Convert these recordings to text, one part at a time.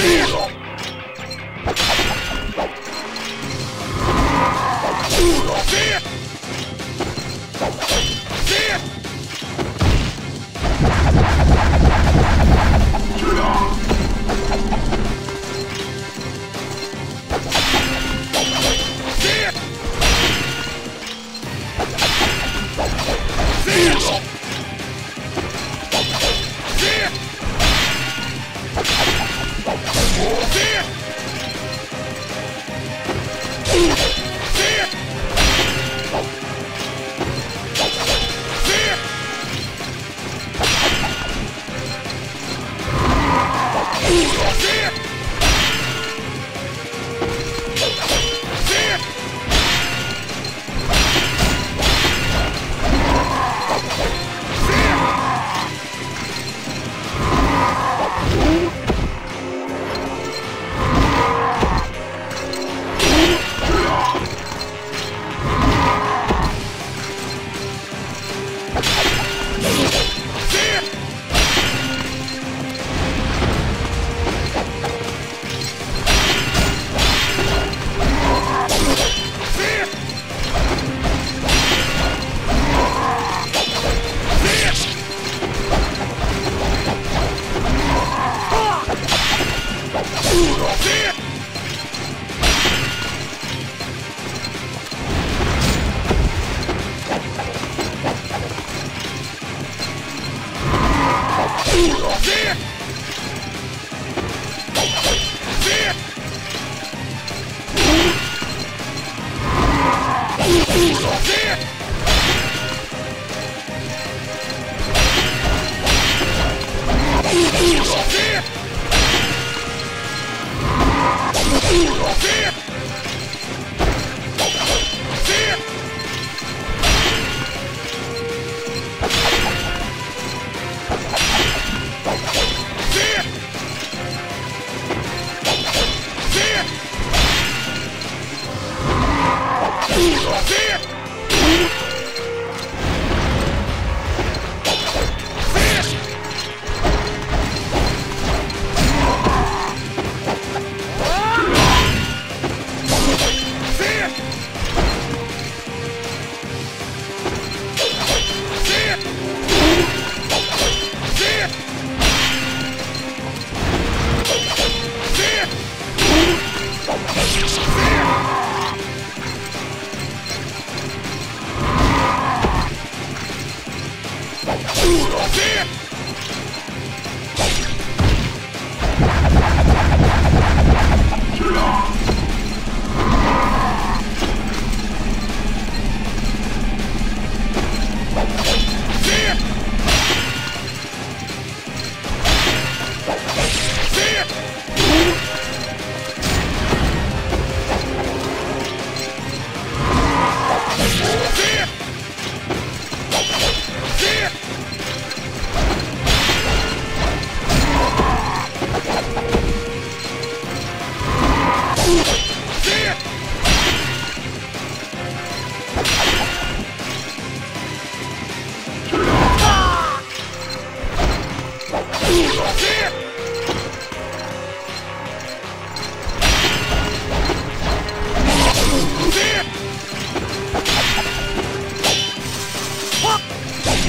Feel! ¡Sí! Yeah! Ooh.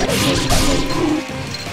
Let's go.